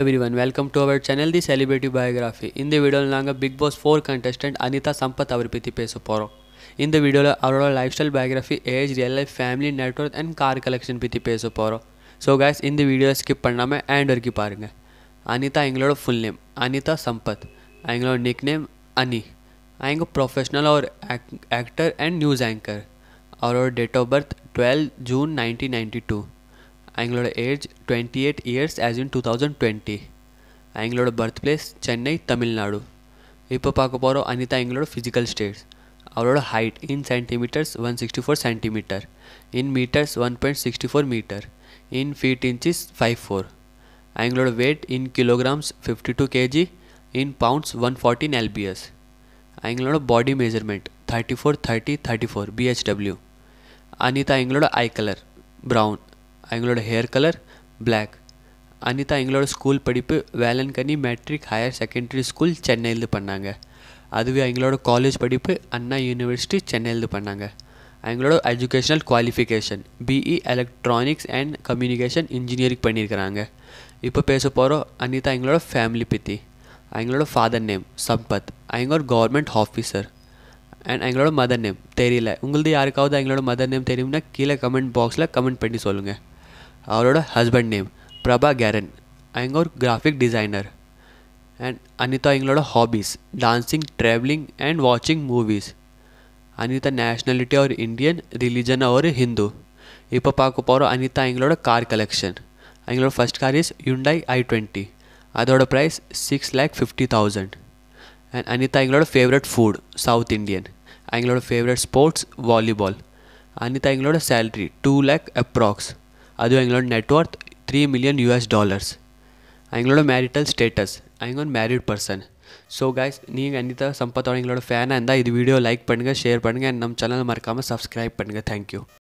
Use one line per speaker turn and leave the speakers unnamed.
everyone welcome to our channel the celebrity biography இந்த வீடியோவில் நாங்கள் Bigg Boss four contestant Anitha Sampath அவர் பற்றி பேச போகிறோம் இந்த வீடியோவில் அவரோட life style biography age real life family network and car collection பற்றி பேச போகிறோம் ஸோ guys இந்த வீடியோ ஸ்கிப் பண்ணாமல் அண்ட் வரைக்கும் பாருங்கள் அனிதா எங்களோட ஃபுல் நேம் அனிதா சம்பத் எங்களோட நிக் நேம் அனி அவங்க ப்ரொஃபஷனல் ஒரு ஆக்டர் அண்ட் நியூஸ் ஆங்கர் அவரோட date of birth twelve June nineteen ninety two அவங்களோட age twenty eight years as in two thousand twenty அவங்களோட பர்த் பிளேஸ் சென்னை தமிழ்நாடு இப்போ பார்க்க போகிறோம் அனிதா எங்களோட ஃபிசிக்கல் ஸ்டேட்ஸ் அவரோட height in centimeters one sixty four centimeter in meters one point sixty four meter in feet inches five four அவங்களோட weight in kilograms fifty two KG in pounds one fourteen LBS அவங்களோட body measurement thirty four thirty thirty four BHW Anitha எங்களோட eye colour brown அவங்களோட hair colour black Anitha எங்களோட school படிப்பு Velankanni matric higher secondary school சென்னையிலேருந்து பண்ணாங்க. அதுவே அவங்களோட college படிப்பு அண்ணா யூனிவர்சிட்டி சென்னையிலேருந்து பண்ணாங்க. அவங்களோட educational qualification BE electronics and communication engineering பண்ணியிருக்கிறாங்க. இப்போ பேச போகிறோம் அனிதா எங்களோட ஃபேமிலி பற்றி அவங்களோட ஃபாதர் நேம் சம்பத். அவங்க ஒரு கவர்மெண்ட் ஆஃபீஸர் அண்ட் எங்களோட மதர் நேம் தெரியல. உங்களது யாருக்காவது எங்களோட மதர் நேம் தெரியும்னா கீழே கமெண்ட் பாக்ஸில் கமெண்ட் பண்ணி சொல்லுங்கள் அவரோட ஹஸ்பண்ட் நேம் பிரபா கேரன் அவங்க ஒரு கிராஃபிக் டிசைனர் அண்ட் அனிதா எங்களோட ஹாபீஸ் டான்சிங் ட்ராவலிங் அண்ட் வாட்சிங் மூவிஸ் அனிதா நேஷ்னாலிட்டி ஒரு இந்தியன் ரிலிஜன் ஒரு ஹிந்து இப்போ பார்க்க போகிறோம் அனிதா எங்களோட கார் கலெக்ஷன் எங்களோட first car is Hyundai i twenty அதோட price six lakh fifty thousand and Anitha எங்களோட ஃபேவரட் ஃபுட் சவுத் இந்தியன் எங்களோட ஃபேவரட் ஸ்போர்ட்ஸ் வாலிபால் அனிதா எங்களோட சேல்ரி டூ லேக் அப்ராக்ஸ் அதுவும் எங்களோட net worth three million US dollars எங்களோட marital status அவங்க ஒரு married person so guys நீங்கள் அனிதா சம்பத்தோட எங்களோட ஃபேனாக இருந்தால் இது வீடியோ லைக் பண்ணுங்கள் ஷேர் பண்ணுங்கள் அண்ட் நம்ம சேனலை மறக்காமல் சப்ஸ்கிரைப் பண்ணுங்கள் தேங்க்யூ